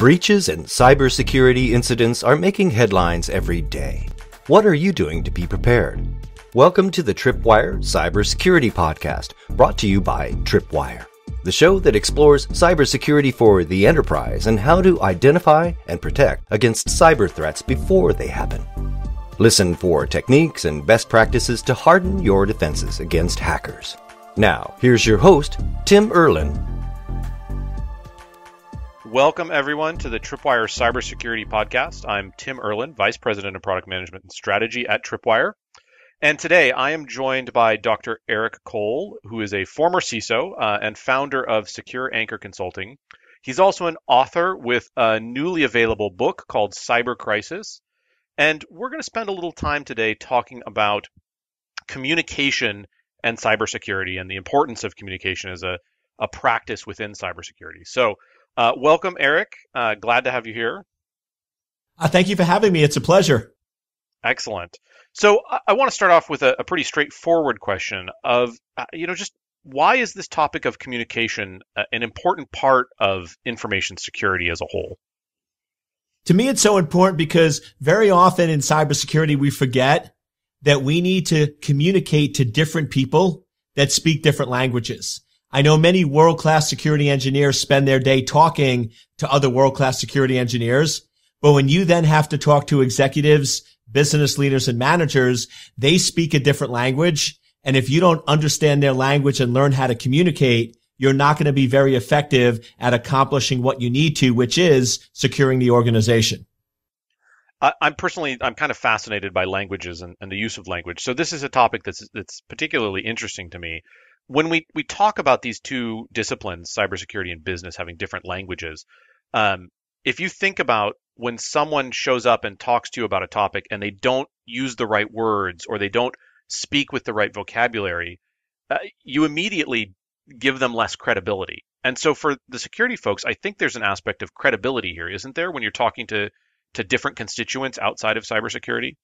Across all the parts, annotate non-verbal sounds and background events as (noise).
Breaches and cybersecurity incidents are making headlines every day. What are you doing to be prepared? Welcome to the Tripwire Cybersecurity Podcast, brought to you by Tripwire, the show that explores cybersecurity for the enterprise and how to identify and protect against cyber threats before they happen. Listen for techniques and best practices to harden your defenses against hackers. Now, here's your host, Tim Erlin, Welcome, everyone, to the Tripwire Cybersecurity Podcast. I'm Tim Erlin, Vice President of Product Management and Strategy at Tripwire. And today I am joined by Dr. Eric Cole, who is a former CISO uh, and founder of Secure Anchor Consulting. He's also an author with a newly available book called Cyber Crisis. And we're going to spend a little time today talking about communication and cybersecurity and the importance of communication as a, a practice within cybersecurity. So, uh, welcome, Eric. Uh, glad to have you here. Uh, thank you for having me. It's a pleasure. Excellent. So I, I want to start off with a, a pretty straightforward question of, uh, you know, just why is this topic of communication uh, an important part of information security as a whole? To me, it's so important because very often in cybersecurity, we forget that we need to communicate to different people that speak different languages. I know many world-class security engineers spend their day talking to other world-class security engineers. But when you then have to talk to executives, business leaders and managers, they speak a different language. And if you don't understand their language and learn how to communicate, you're not going to be very effective at accomplishing what you need to, which is securing the organization. I'm personally, I'm kind of fascinated by languages and, and, the use of language. So this is a topic that's that's particularly interesting to me when we, we talk about these two disciplines, cybersecurity and business, having different languages, um, if you think about when someone shows up and talks to you about a topic and they don't use the right words or they don't speak with the right vocabulary, uh, you immediately give them less credibility. And so for the security folks, I think there's an aspect of credibility here, isn't there, when you're talking to to different constituents outside of cybersecurity?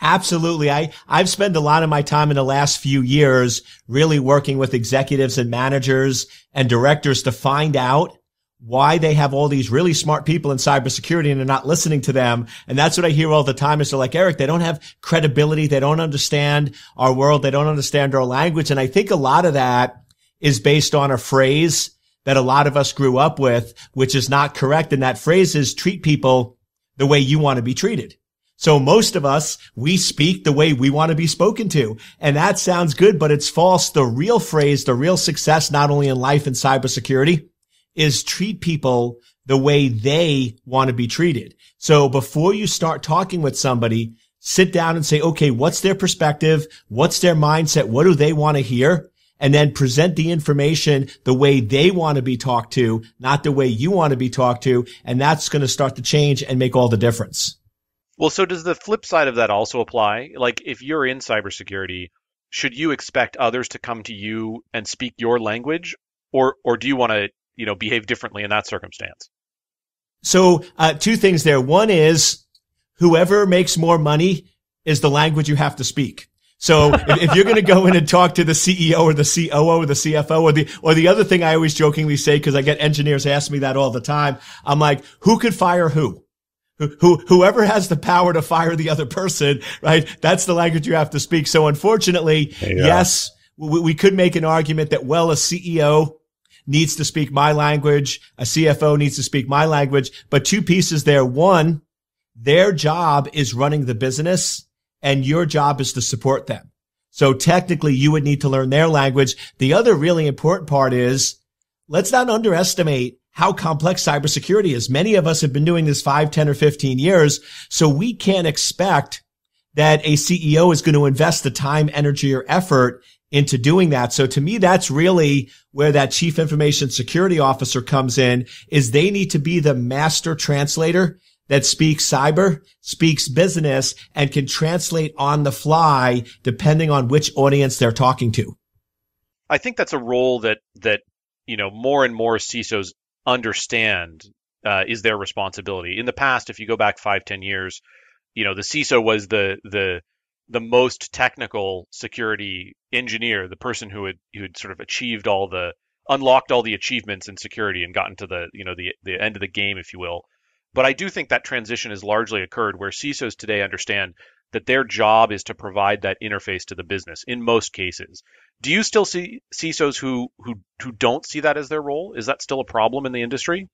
Absolutely. I, I've spent a lot of my time in the last few years really working with executives and managers and directors to find out why they have all these really smart people in cybersecurity and they're not listening to them. And that's what I hear all the time is they're like, Eric, they don't have credibility. They don't understand our world. They don't understand our language. And I think a lot of that is based on a phrase that a lot of us grew up with, which is not correct. And that phrase is treat people the way you want to be treated. So most of us, we speak the way we want to be spoken to. And that sounds good, but it's false. The real phrase, the real success, not only in life and cybersecurity is treat people the way they want to be treated. So before you start talking with somebody, sit down and say, okay, what's their perspective? What's their mindset? What do they want to hear? And then present the information the way they want to be talked to, not the way you want to be talked to. And that's going to start to change and make all the difference. Well, so does the flip side of that also apply? Like, if you're in cybersecurity, should you expect others to come to you and speak your language, or or do you want to, you know, behave differently in that circumstance? So, uh, two things there. One is whoever makes more money is the language you have to speak. So (laughs) if, you're going to go in and talk to the CEO or the COO or the CFO or the, or the other thing I always jokingly say, cause I get engineers ask me that all the time. I'm like, who could fire who? Who, whoever has the power to fire the other person, right? That's the language you have to speak. So unfortunately, yeah. yes, we, we could make an argument that, well, a CEO needs to speak my language. A CFO needs to speak my language, but two pieces there. One, their job is running the business and your job is to support them. So technically you would need to learn their language. The other really important part is let's not underestimate how complex cybersecurity is. Many of us have been doing this five, 10 or 15 years. So we can't expect that a CEO is going to invest the time, energy or effort into doing that. So to me, that's really where that chief information security officer comes in is they need to be the master translator that speaks cyber, speaks business and can translate on the fly depending on which audience they're talking to. I think that's a role that, that, you know, more and more CISOs understand uh, is their responsibility. In the past, if you go back five, ten years, you know, the CISO was the the the most technical security engineer, the person who had who had sort of achieved all the unlocked all the achievements in security and gotten to the you know the the end of the game, if you will. But I do think that transition has largely occurred where CISOs today understand that their job is to provide that interface to the business in most cases. Do you still see CISOs who who who don't see that as their role? Is that still a problem in the industry?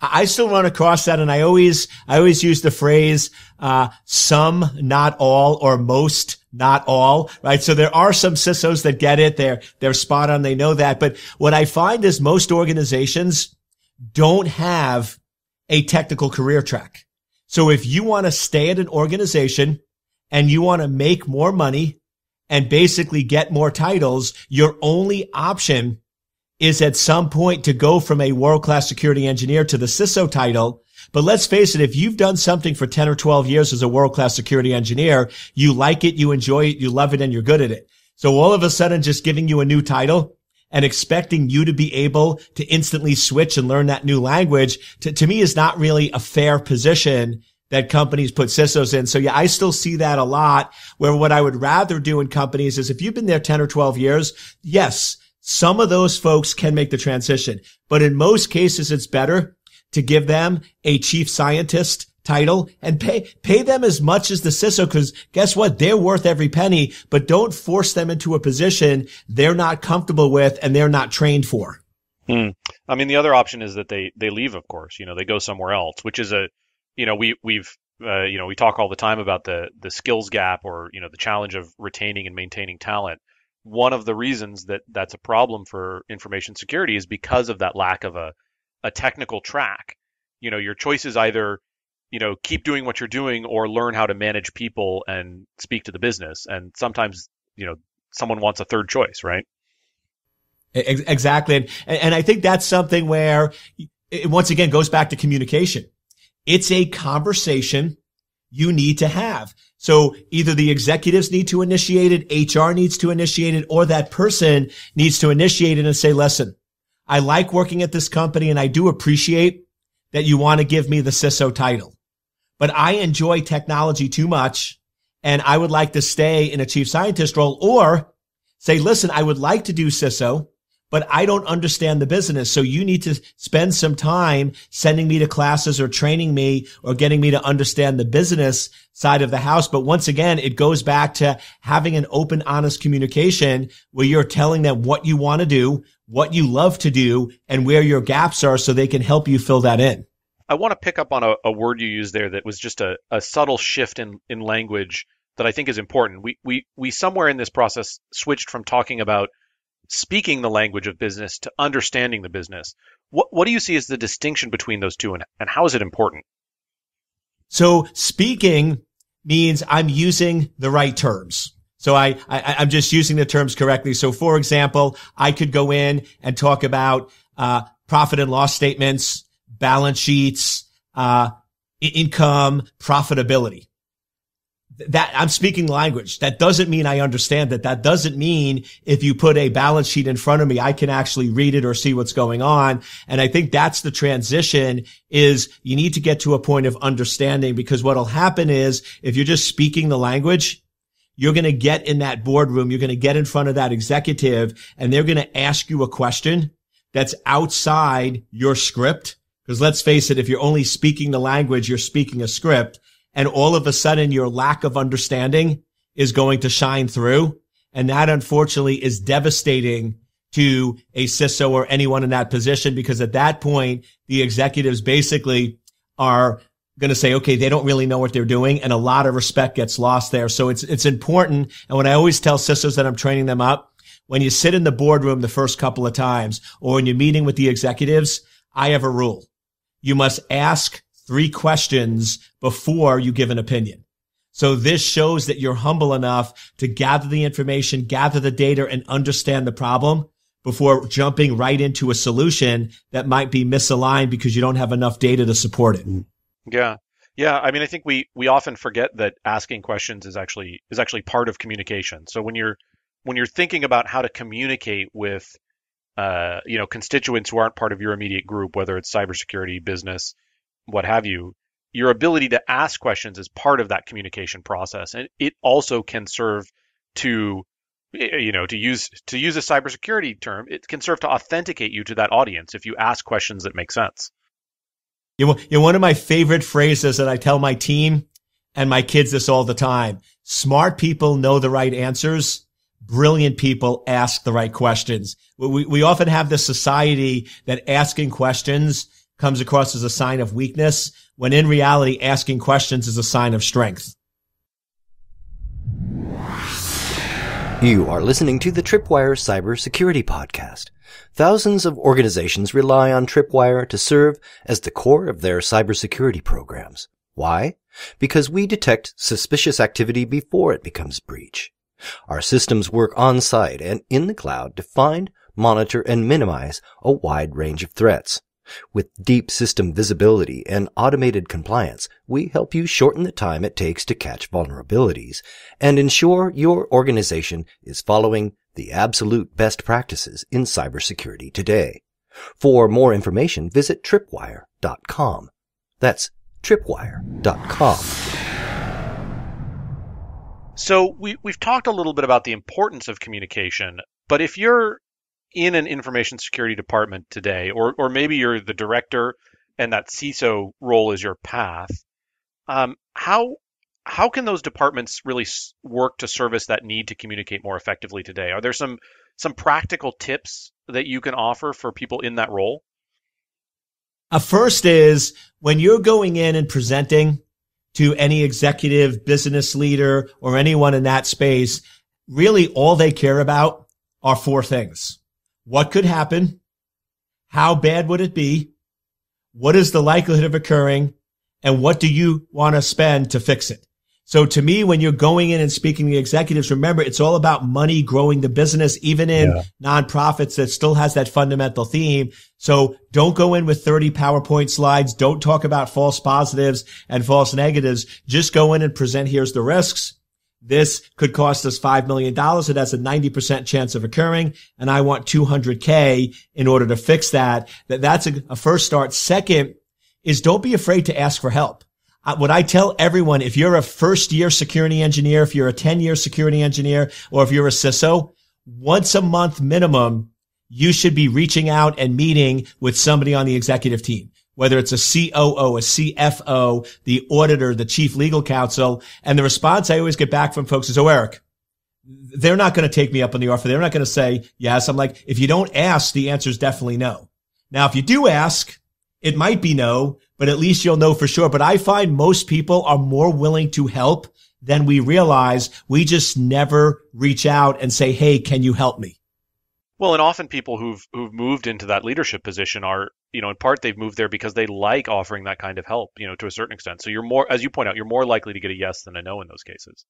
I still run across that, and I always I always use the phrase uh, "some, not all," or "most, not all." Right. So there are some CISOs that get it. They're they're spot on. They know that. But what I find is most organizations don't have a technical career track. So if you want to stay at an organization and you want to make more money and basically get more titles, your only option is at some point to go from a world-class security engineer to the CISO title. But let's face it, if you've done something for 10 or 12 years as a world-class security engineer, you like it, you enjoy it, you love it, and you're good at it. So all of a sudden, just giving you a new title and expecting you to be able to instantly switch and learn that new language to, to me is not really a fair position that companies put CISOs in. So yeah, I still see that a lot where what I would rather do in companies is if you've been there 10 or 12 years, yes, some of those folks can make the transition, but in most cases, it's better to give them a chief scientist title and pay, pay them as much as the CISO. Cause guess what? They're worth every penny, but don't force them into a position they're not comfortable with and they're not trained for. Hmm. I mean, the other option is that they, they leave, of course, you know, they go somewhere else, which is a, you know, we, we've, uh, you know, we talk all the time about the, the skills gap or, you know, the challenge of retaining and maintaining talent. One of the reasons that that's a problem for information security is because of that lack of a, a technical track. You know, your choice is either you know, keep doing what you're doing or learn how to manage people and speak to the business. And sometimes, you know, someone wants a third choice, right? Exactly. And, and I think that's something where it once again goes back to communication. It's a conversation you need to have. So either the executives need to initiate it, HR needs to initiate it, or that person needs to initiate it and say, listen, I like working at this company and I do appreciate that you want to give me the CISO title but I enjoy technology too much and I would like to stay in a chief scientist role or say, listen, I would like to do CISO, but I don't understand the business. So you need to spend some time sending me to classes or training me or getting me to understand the business side of the house. But once again, it goes back to having an open, honest communication where you're telling them what you want to do, what you love to do and where your gaps are so they can help you fill that in. I want to pick up on a, a word you used there that was just a, a subtle shift in, in language that I think is important. We, we, we somewhere in this process switched from talking about speaking the language of business to understanding the business. What, what do you see as the distinction between those two and, and how is it important? So speaking means I'm using the right terms. So I, I, am just using the terms correctly. So for example, I could go in and talk about, uh, profit and loss statements, balance sheets, uh, income, profitability. That I'm speaking language. That doesn't mean I understand that. That doesn't mean if you put a balance sheet in front of me, I can actually read it or see what's going on. And I think that's the transition is you need to get to a point of understanding because what'll happen is if you're just speaking the language, you're going to get in that boardroom. You're going to get in front of that executive and they're going to ask you a question that's outside your script because let's face it, if you're only speaking the language, you're speaking a script and all of a sudden your lack of understanding is going to shine through. And that unfortunately is devastating to a CISO or anyone in that position because at that point, the executives basically are going to say, okay, they don't really know what they're doing. And a lot of respect gets lost there. So it's, it's important. And when I always tell CISOs that I'm training them up, when you sit in the boardroom the first couple of times or when you're meeting with the executives, I have a rule you must ask three questions before you give an opinion. So this shows that you're humble enough to gather the information, gather the data and understand the problem before jumping right into a solution that might be misaligned because you don't have enough data to support it. Yeah. Yeah, I mean I think we we often forget that asking questions is actually is actually part of communication. So when you're when you're thinking about how to communicate with uh, you know, constituents who aren't part of your immediate group, whether it's cybersecurity, business, what have you, your ability to ask questions is part of that communication process. And it also can serve to you know, to use to use a cybersecurity term, it can serve to authenticate you to that audience if you ask questions that make sense. You know, one of my favorite phrases that I tell my team and my kids this all the time. Smart people know the right answers. Brilliant people ask the right questions. We, we often have this society that asking questions comes across as a sign of weakness, when in reality, asking questions is a sign of strength. You are listening to the Tripwire Cybersecurity Podcast. Thousands of organizations rely on Tripwire to serve as the core of their cybersecurity programs. Why? Because we detect suspicious activity before it becomes breach. Our systems work on site and in the cloud to find, monitor, and minimize a wide range of threats. With deep system visibility and automated compliance, we help you shorten the time it takes to catch vulnerabilities and ensure your organization is following the absolute best practices in cybersecurity today. For more information, visit tripwire.com. That's tripwire.com. So we, we've talked a little bit about the importance of communication, but if you're in an information security department today, or or maybe you're the director and that CISO role is your path, um, how how can those departments really work to service that need to communicate more effectively today? Are there some some practical tips that you can offer for people in that role? A uh, first is when you're going in and presenting to any executive, business leader, or anyone in that space, really all they care about are four things. What could happen? How bad would it be? What is the likelihood of occurring? And what do you want to spend to fix it? So to me, when you're going in and speaking to executives, remember it's all about money growing the business, even in yeah. nonprofits that still has that fundamental theme. So don't go in with 30 PowerPoint slides. Don't talk about false positives and false negatives. Just go in and present. Here's the risks. This could cost us $5 million. It has a 90% chance of occurring. And I want 200K in order to fix that. That that's a, a first start. Second is don't be afraid to ask for help. Uh, what I tell everyone, if you're a first year security engineer, if you're a 10 year security engineer, or if you're a CISO, once a month minimum, you should be reaching out and meeting with somebody on the executive team whether it's a COO, a CFO, the auditor, the chief legal counsel. And the response I always get back from folks is, Oh, Eric, they're not going to take me up on the offer. They're not going to say yes. I'm like, if you don't ask, the answer is definitely no. Now, if you do ask, it might be no, but at least you'll know for sure. But I find most people are more willing to help than we realize. We just never reach out and say, Hey, can you help me? Well, and often people who've who've moved into that leadership position are, you know, in part they've moved there because they like offering that kind of help, you know, to a certain extent. So you're more, as you point out, you're more likely to get a yes than a no in those cases.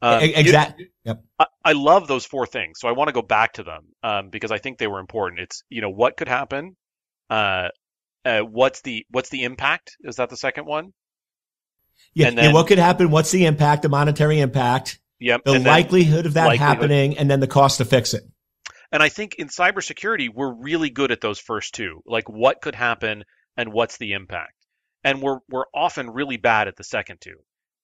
Um, exactly. Yep. I, I, love those four things, so I want to go back to them um, because I think they were important. It's you know what could happen, uh, uh, what's the what's the impact? Is that the second one? Yeah. And then, what could happen? What's the impact? The monetary impact. Yep. The likelihood of that likelihood. happening, and then the cost to fix it. And I think in cybersecurity, we're really good at those first two, like what could happen and what's the impact. And we're we're often really bad at the second two.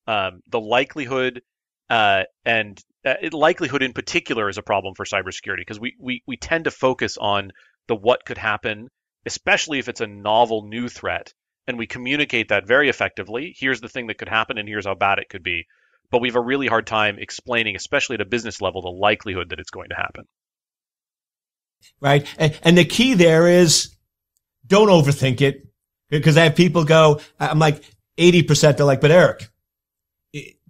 Um, the likelihood uh, and uh, likelihood in particular is a problem for cybersecurity because we, we we tend to focus on the what could happen, especially if it's a novel new threat, and we communicate that very effectively. Here's the thing that could happen, and here's how bad it could be. But we have a really hard time explaining, especially at a business level, the likelihood that it's going to happen right? And, the key there is don't overthink it because I have people go, I'm like 80%. They're like, but Eric,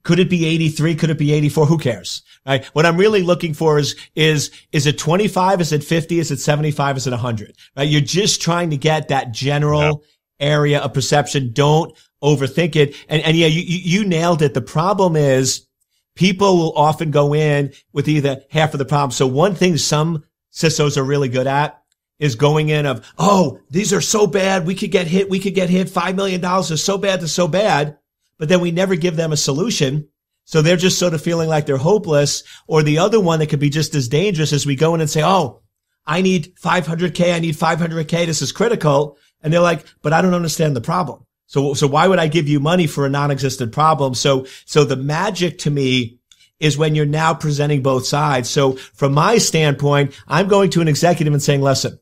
could it be 83? Could it be 84? Who cares? Right. What I'm really looking for is, is, is it 25? Is it 50? Is it 75? Is it 100? Right. You're just trying to get that general yeah. area of perception. Don't overthink it. And, and yeah, you, you nailed it. The problem is people will often go in with either half of the problem. So one thing some CISOs are really good at is going in of, oh, these are so bad. We could get hit. We could get hit. $5 million is so bad. They're so bad. But then we never give them a solution. So they're just sort of feeling like they're hopeless. Or the other one that could be just as dangerous as we go in and say, oh, I need 500K. I need 500K. This is critical. And they're like, but I don't understand the problem. So, so why would I give you money for a non-existent problem? So, so the magic to me is when you're now presenting both sides. So from my standpoint, I'm going to an executive and saying, listen,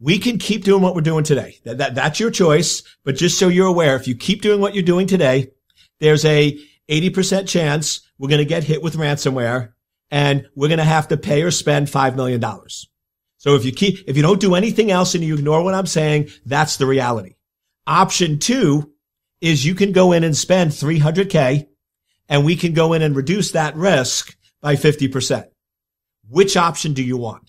we can keep doing what we're doing today. That, that, that's your choice. But just so you're aware, if you keep doing what you're doing today, there's a 80% chance we're going to get hit with ransomware and we're going to have to pay or spend $5 million. So if you keep, if you don't do anything else and you ignore what I'm saying, that's the reality. Option two is you can go in and spend 300K and we can go in and reduce that risk by 50%. Which option do you want?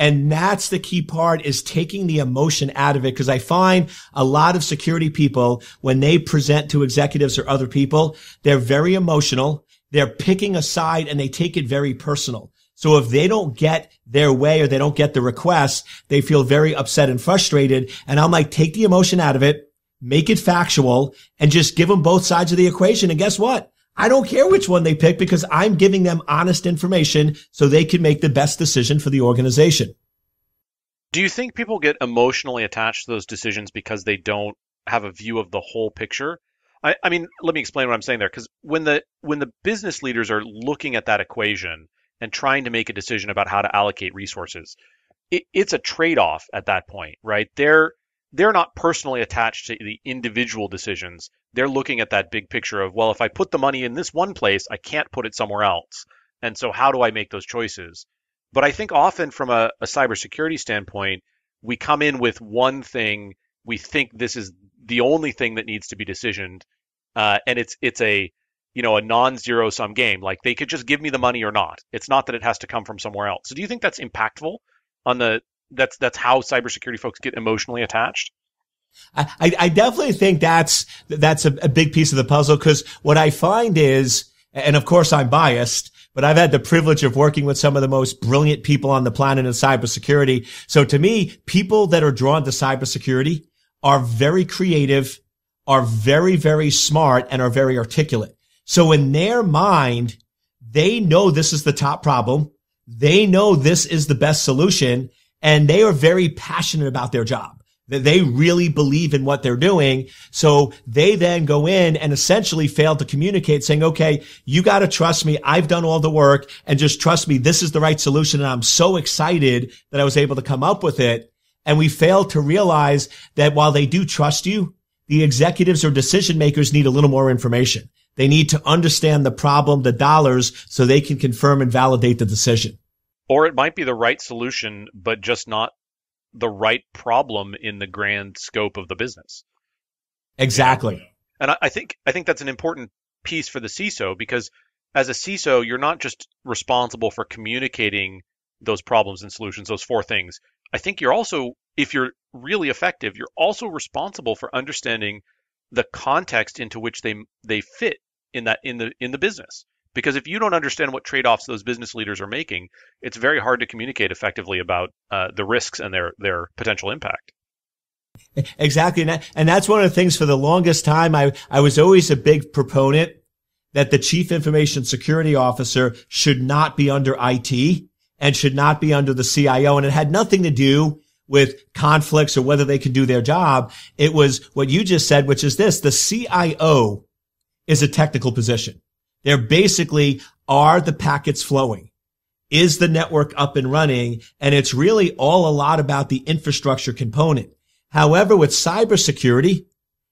And that's the key part is taking the emotion out of it. Cause I find a lot of security people, when they present to executives or other people, they're very emotional. They're picking a side and they take it very personal. So if they don't get their way or they don't get the request, they feel very upset and frustrated. And I'm like, take the emotion out of it, make it factual and just give them both sides of the equation. And guess what? I don't care which one they pick because I'm giving them honest information so they can make the best decision for the organization. Do you think people get emotionally attached to those decisions because they don't have a view of the whole picture? I, I mean, let me explain what I'm saying there. Because when the when the business leaders are looking at that equation and trying to make a decision about how to allocate resources, it, it's a trade-off at that point, right? They're they're not personally attached to the individual decisions they're looking at that big picture of, well, if I put the money in this one place, I can't put it somewhere else. And so how do I make those choices? But I think often from a, a cybersecurity standpoint, we come in with one thing. We think this is the only thing that needs to be decisioned. Uh, and it's, it's a, you know, a non-zero sum game. Like they could just give me the money or not. It's not that it has to come from somewhere else. So do you think that's impactful on the, that's, that's how cybersecurity folks get emotionally attached? I, I definitely think that's that's a, a big piece of the puzzle because what I find is, and of course I'm biased, but I've had the privilege of working with some of the most brilliant people on the planet in cybersecurity. So to me, people that are drawn to cybersecurity are very creative, are very, very smart, and are very articulate. So in their mind, they know this is the top problem. They know this is the best solution and they are very passionate about their job that they really believe in what they're doing. So they then go in and essentially fail to communicate saying, okay, you got to trust me. I've done all the work and just trust me. This is the right solution. And I'm so excited that I was able to come up with it. And we fail to realize that while they do trust you, the executives or decision makers need a little more information. They need to understand the problem, the dollars, so they can confirm and validate the decision. Or it might be the right solution, but just not the right problem in the grand scope of the business. Exactly. And I, I think I think that's an important piece for the CISO because as a CISO, you're not just responsible for communicating those problems and solutions, those four things. I think you're also, if you're really effective, you're also responsible for understanding the context into which they they fit in that in the in the business. Because if you don't understand what trade-offs those business leaders are making, it's very hard to communicate effectively about uh, the risks and their their potential impact. Exactly, and, that, and that's one of the things. For the longest time, I I was always a big proponent that the chief information security officer should not be under IT and should not be under the CIO, and it had nothing to do with conflicts or whether they could do their job. It was what you just said, which is this: the CIO is a technical position. They're basically, are the packets flowing? Is the network up and running? And it's really all a lot about the infrastructure component. However, with cybersecurity,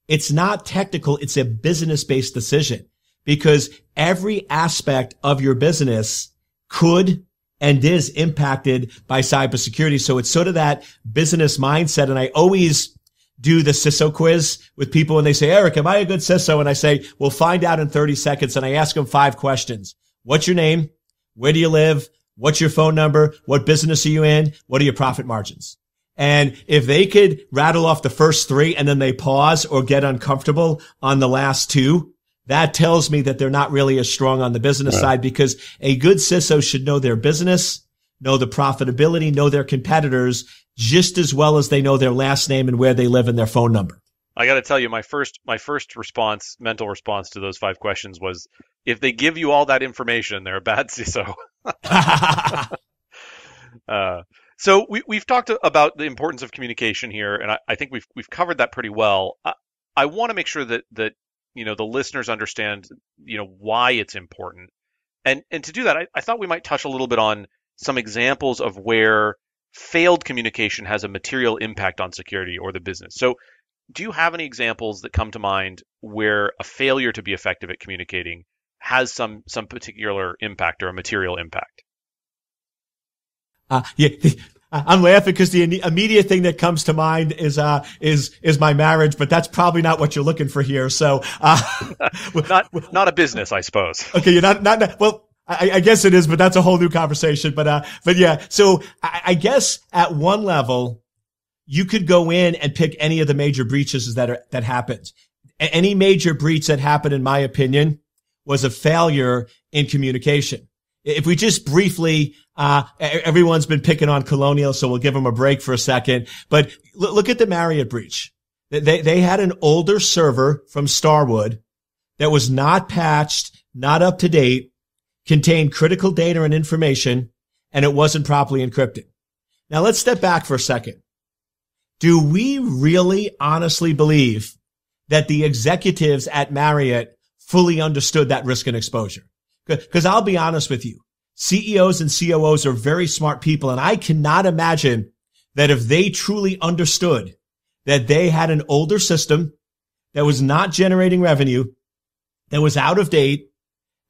it's not technical. It's a business based decision because every aspect of your business could and is impacted by cybersecurity. So it's sort of that business mindset. And I always do the CISO quiz with people and they say, Eric, am I a good CISO? And I say, we'll find out in 30 seconds. And I ask them five questions. What's your name? Where do you live? What's your phone number? What business are you in? What are your profit margins? And if they could rattle off the first three and then they pause or get uncomfortable on the last two, that tells me that they're not really as strong on the business right. side because a good CISO should know their business, know the profitability, know their competitors, just as well as they know their last name and where they live and their phone number. I got to tell you, my first my first response, mental response to those five questions was, if they give you all that information, they're a bad (laughs) CISO. (laughs) uh, so we we've talked about the importance of communication here, and I, I think we've we've covered that pretty well. I, I want to make sure that that you know the listeners understand you know why it's important. And and to do that, I, I thought we might touch a little bit on some examples of where failed communication has a material impact on security or the business. So, do you have any examples that come to mind where a failure to be effective at communicating has some some particular impact or a material impact? Uh, yeah, I'm laughing because the immediate thing that comes to mind is uh is is my marriage, but that's probably not what you're looking for here. So, uh, (laughs) (laughs) not not a business, I suppose. Okay, you're not not well. I, I, guess it is, but that's a whole new conversation. But uh, but yeah. So I, I guess at one level, you could go in and pick any of the major breaches that are that happened. Any major breach that happened, in my opinion, was a failure in communication. If we just briefly, uh, everyone's been picking on Colonial, so we'll give them a break for a second. But look at the Marriott breach. They, they had an older server from Starwood that was not patched, not up to date, contained critical data and information, and it wasn't properly encrypted. Now let's step back for a second. Do we really honestly believe that the executives at Marriott fully understood that risk and exposure? Because I'll be honest with you, CEOs and COOs are very smart people, and I cannot imagine that if they truly understood that they had an older system that was not generating revenue, that was out of date,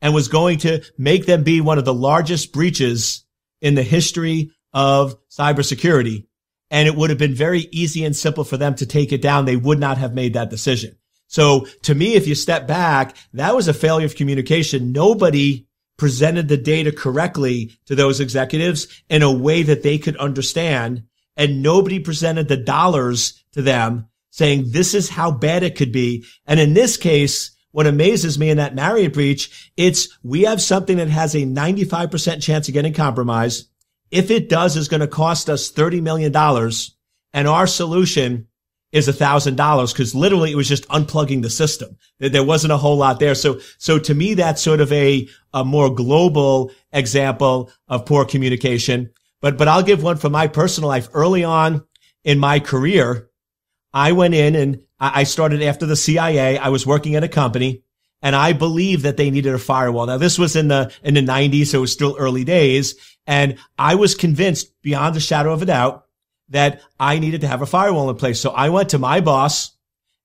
and was going to make them be one of the largest breaches in the history of cybersecurity. And it would have been very easy and simple for them to take it down. They would not have made that decision. So to me, if you step back, that was a failure of communication. Nobody presented the data correctly to those executives in a way that they could understand. And nobody presented the dollars to them saying this is how bad it could be. And in this case, what amazes me in that Marriott breach, it's we have something that has a 95% chance of getting compromised. If it does, is going to cost us $30 million. And our solution is a thousand dollars because literally it was just unplugging the system. There wasn't a whole lot there. So, so to me, that's sort of a, a more global example of poor communication. But, but I'll give one from my personal life. Early on in my career, I went in and I started after the CIA. I was working at a company and I believed that they needed a firewall. Now this was in the, in the nineties. So it was still early days. And I was convinced beyond a shadow of a doubt that I needed to have a firewall in place. So I went to my boss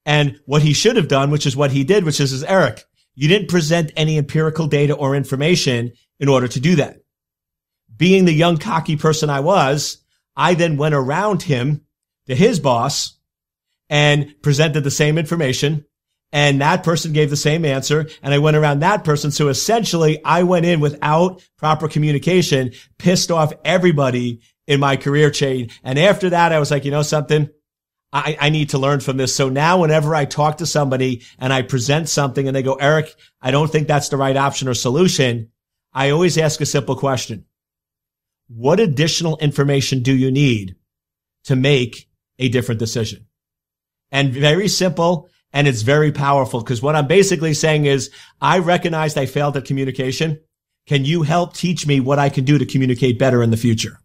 and what he should have done, which is what he did, which is, is Eric, you didn't present any empirical data or information in order to do that. Being the young cocky person I was, I then went around him to his boss and presented the same information. And that person gave the same answer. And I went around that person. So essentially I went in without proper communication, pissed off everybody in my career chain. And after that, I was like, you know something? I, I need to learn from this. So now whenever I talk to somebody and I present something and they go, Eric, I don't think that's the right option or solution. I always ask a simple question. What additional information do you need to make a different decision? And very simple. And it's very powerful because what I'm basically saying is I recognized I failed at communication. Can you help teach me what I can do to communicate better in the future?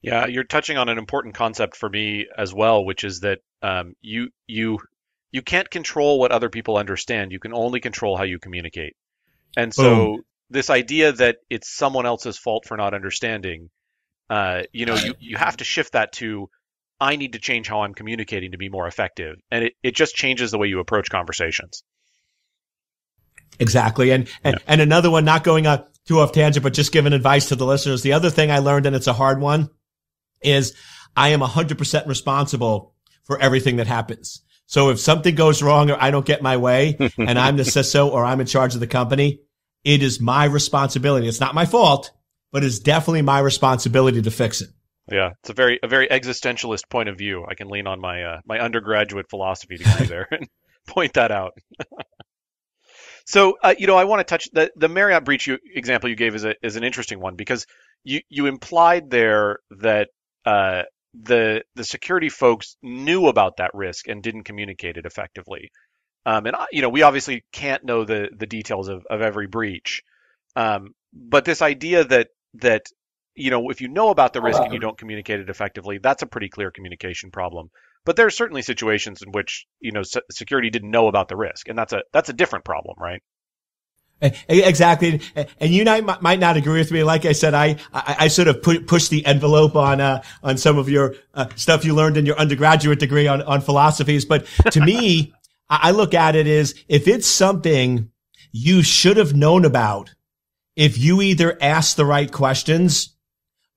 Yeah, you're touching on an important concept for me as well, which is that um, you you you can't control what other people understand. You can only control how you communicate. And so Boom. this idea that it's someone else's fault for not understanding, uh, you know, you, you have to shift that to I need to change how I'm communicating to be more effective. And it, it just changes the way you approach conversations. Exactly. And, and, yeah. and another one, not going uh, too off tangent, but just giving advice to the listeners. The other thing I learned, and it's a hard one, is I am 100% responsible for everything that happens. So if something goes wrong or I don't get my way (laughs) and I'm the CISO or I'm in charge of the company, it is my responsibility. It's not my fault, but it's definitely my responsibility to fix it. Yeah, it's a very a very existentialist point of view. I can lean on my uh, my undergraduate philosophy degree there and (laughs) point that out. (laughs) so, uh, you know, I want to touch the the Marriott breach you, example you gave is a is an interesting one because you you implied there that uh, the the security folks knew about that risk and didn't communicate it effectively. Um, and you know, we obviously can't know the the details of, of every breach, um, but this idea that that you know, if you know about the risk and you don't communicate it effectively, that's a pretty clear communication problem. But there are certainly situations in which you know security didn't know about the risk, and that's a that's a different problem, right? Exactly. And you might not agree with me. Like I said, I, I, I sort of put, push the envelope on, uh, on some of your uh, stuff you learned in your undergraduate degree on, on philosophies. But to me, I look at it as if it's something you should have known about if you either asked the right questions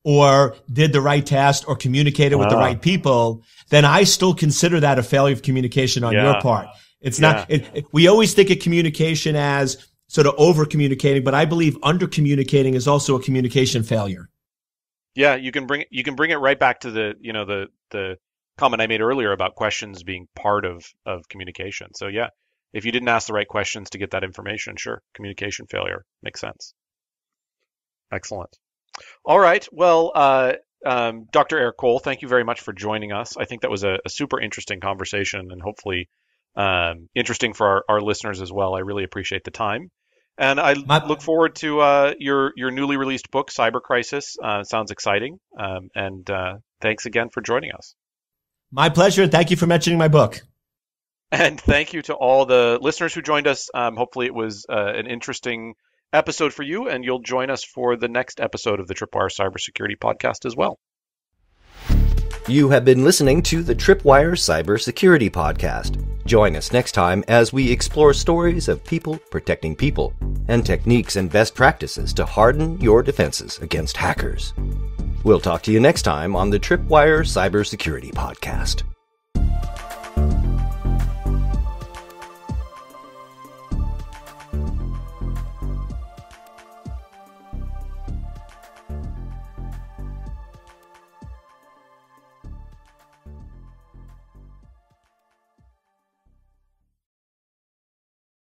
or did the right test or communicated with the ah. right people, then I still consider that a failure of communication on yeah. your part. It's yeah. not, it, it, we always think of communication as sort of over communicating, but I believe under communicating is also a communication failure. Yeah, you can bring you can bring it right back to the you know the the comment I made earlier about questions being part of of communication. So yeah, if you didn't ask the right questions to get that information, sure, communication failure makes sense. Excellent. All right. Well, uh, um, Dr. Eric Cole, thank you very much for joining us. I think that was a, a super interesting conversation and hopefully um, interesting for our, our, listeners as well. I really appreciate the time. And I My- look forward to uh, your your newly released book, Cyber Crisis. Uh, sounds exciting. Um, and uh, thanks again for joining us. My pleasure. Thank you for mentioning my book. And thank you to all the listeners who joined us. Um, hopefully, it was uh, an interesting episode for you, and you'll join us for the next episode of the Tripwire Cybersecurity Podcast as well. You have been listening to the Tripwire Cybersecurity Podcast. Join us next time as we explore stories of people protecting people and techniques and best practices to harden your defenses against hackers. We'll talk to you next time on the Tripwire Cybersecurity Podcast.